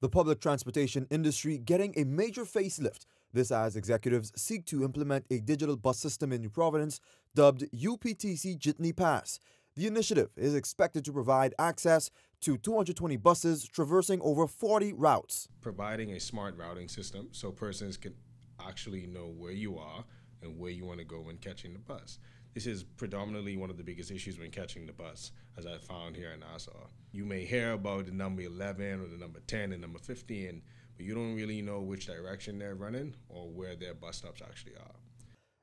The public transportation industry getting a major facelift. This as executives seek to implement a digital bus system in New Providence dubbed UPTC Jitney Pass. The initiative is expected to provide access to 220 buses traversing over 40 routes. Providing a smart routing system so persons can actually know where you are and where you want to go when catching the bus. This is predominantly one of the biggest issues when catching the bus, as I found here in Nassau. You may hear about the number 11 or the number 10 and number 15, but you don't really know which direction they're running or where their bus stops actually are.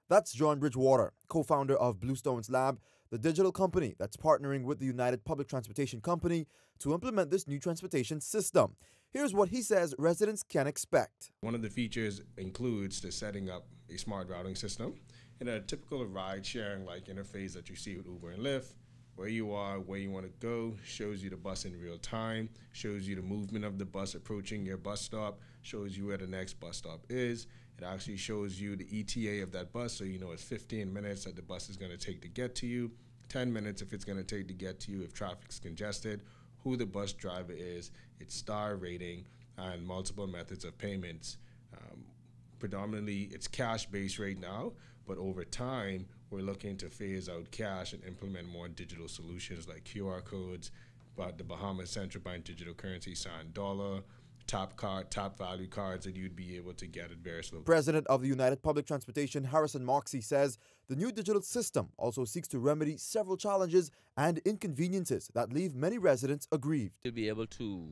That's John Bridgewater, co founder of Bluestones Lab, the digital company that's partnering with the United Public Transportation Company to implement this new transportation system. Here's what he says residents can expect. One of the features includes the setting up a smart routing system in a typical ride sharing like interface that you see with Uber and Lyft. Where you are, where you want to go, shows you the bus in real time, shows you the movement of the bus approaching your bus stop, shows you where the next bus stop is. It actually shows you the ETA of that bus, so you know it's 15 minutes that the bus is going to take to get to you, 10 minutes if it's going to take to get to you if traffic's congested, who the bus driver is, its star rating, and multiple methods of payments. Um, predominantly, it's cash based right now, but over time, we're looking to phase out cash and implement more digital solutions like QR codes, but the Bahamas Central Bank digital currency Sand Dollar, top card, top value cards that you'd be able to get at various locations. President of the United Public Transportation, Harrison Moxie, says the new digital system also seeks to remedy several challenges and inconveniences that leave many residents aggrieved. To be able to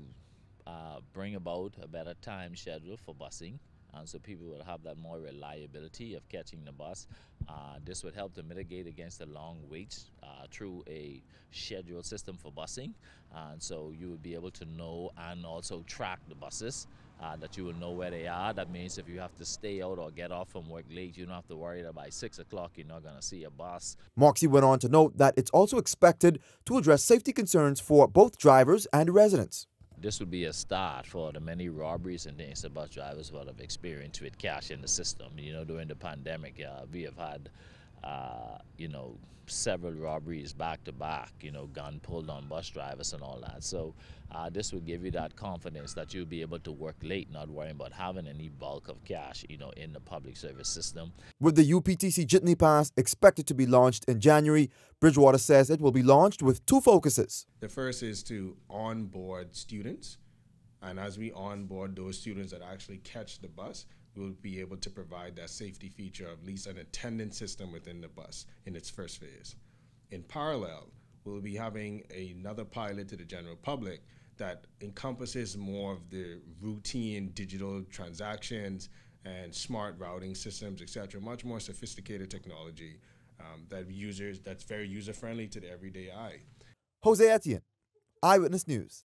uh, bring about a better time schedule for busing and so people will have that more reliability of catching the bus. Uh, this would help to mitigate against the long waits uh, through a scheduled system for busing, and so you would be able to know and also track the buses. Uh, that you will know where they are. That means if you have to stay out or get off from work late, you don't have to worry that by 6 o'clock you're not going to see a bus. Moxie went on to note that it's also expected to address safety concerns for both drivers and residents this would be a start for the many robberies and things that bus drivers will have experienced with cash in the system. You know, during the pandemic, uh, we have had, uh, you know, several robberies back to back, you know, gun pulled on bus drivers and all that. So uh, this would give you that confidence that you'll be able to work late, not worrying about having any bulk of cash, you know, in the public service system. With the UPTC Jitney Pass expected to be launched in January, Bridgewater says it will be launched with two focuses. The first is to onboard students. And as we onboard those students that actually catch the bus, we'll be able to provide that safety feature of at least an attendance system within the bus in its first phase. In parallel, we'll be having another pilot to the general public that encompasses more of the routine digital transactions and smart routing systems, etc. Much more sophisticated technology um, that users that's very user friendly to the everyday eye. Jose Etienne, Eyewitness News.